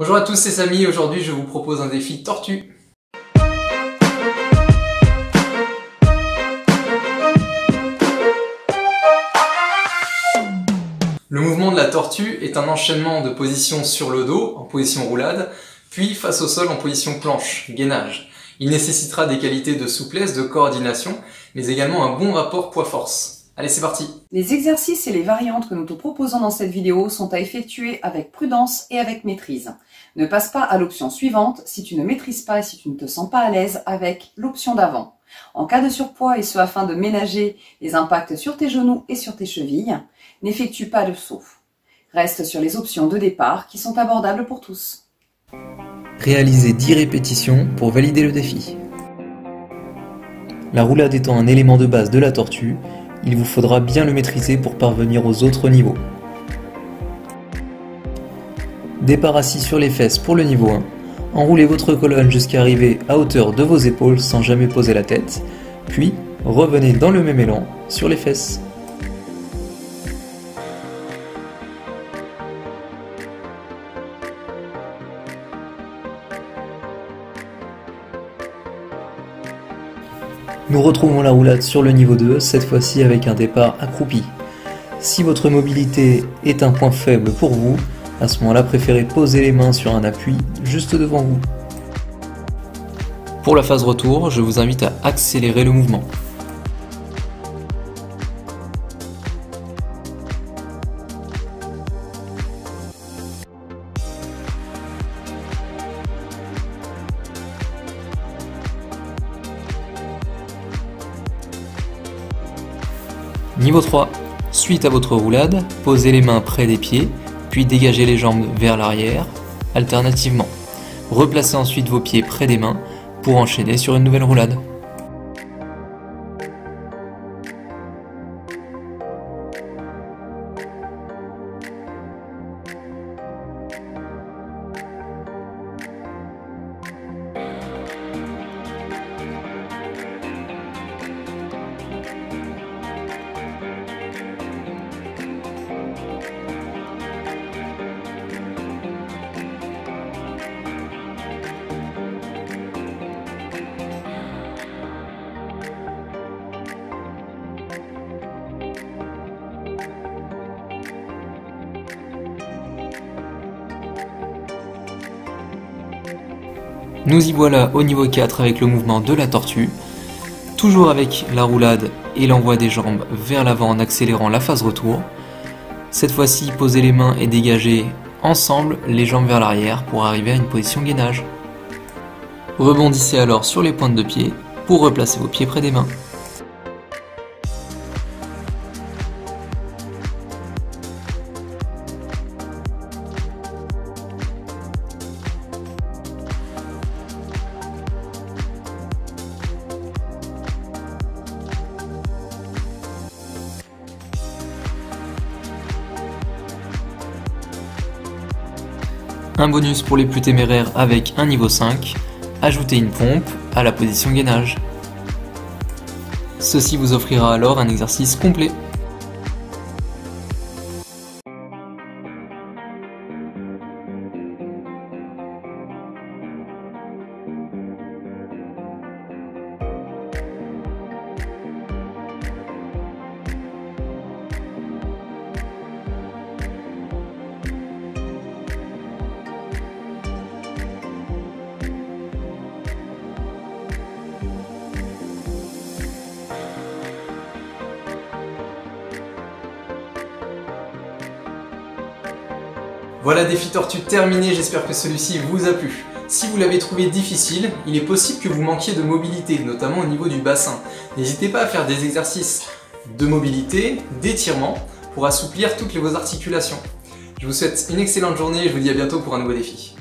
Bonjour à tous, c'est Samy. Aujourd'hui, je vous propose un défi tortue. Le mouvement de la tortue est un enchaînement de positions sur le dos, en position roulade, puis face au sol en position planche, gainage. Il nécessitera des qualités de souplesse, de coordination, mais également un bon rapport poids-force. Allez, c'est parti Les exercices et les variantes que nous te proposons dans cette vidéo sont à effectuer avec prudence et avec maîtrise. Ne passe pas à l'option suivante si tu ne maîtrises pas et si tu ne te sens pas à l'aise avec l'option d'avant. En cas de surpoids, et ce afin de ménager les impacts sur tes genoux et sur tes chevilles, n'effectue pas de saut. Reste sur les options de départ qui sont abordables pour tous. Réalisez 10 répétitions pour valider le défi. La roulade étant un élément de base de la tortue, il vous faudra bien le maîtriser pour parvenir aux autres niveaux. Départ assis sur les fesses pour le niveau 1. Enroulez votre colonne jusqu'à arriver à hauteur de vos épaules sans jamais poser la tête, puis revenez dans le même élan sur les fesses. Nous retrouvons la roulade sur le niveau 2, cette fois-ci avec un départ accroupi. Si votre mobilité est un point faible pour vous, à ce moment-là préférez poser les mains sur un appui juste devant vous. Pour la phase retour, je vous invite à accélérer le mouvement. Niveau 3. Suite à votre roulade, posez les mains près des pieds, puis dégagez les jambes vers l'arrière, alternativement. Replacez ensuite vos pieds près des mains pour enchaîner sur une nouvelle roulade. Nous y voilà au niveau 4 avec le mouvement de la tortue, toujours avec la roulade et l'envoi des jambes vers l'avant en accélérant la phase retour. Cette fois-ci, posez les mains et dégagez ensemble les jambes vers l'arrière pour arriver à une position gainage. Rebondissez alors sur les pointes de pied pour replacer vos pieds près des mains. Un bonus pour les plus téméraires avec un niveau 5, ajoutez une pompe à la position gainage. Ceci vous offrira alors un exercice complet. Voilà, défi tortue terminé, j'espère que celui-ci vous a plu. Si vous l'avez trouvé difficile, il est possible que vous manquiez de mobilité, notamment au niveau du bassin. N'hésitez pas à faire des exercices de mobilité, d'étirement, pour assouplir toutes vos articulations. Je vous souhaite une excellente journée et je vous dis à bientôt pour un nouveau défi.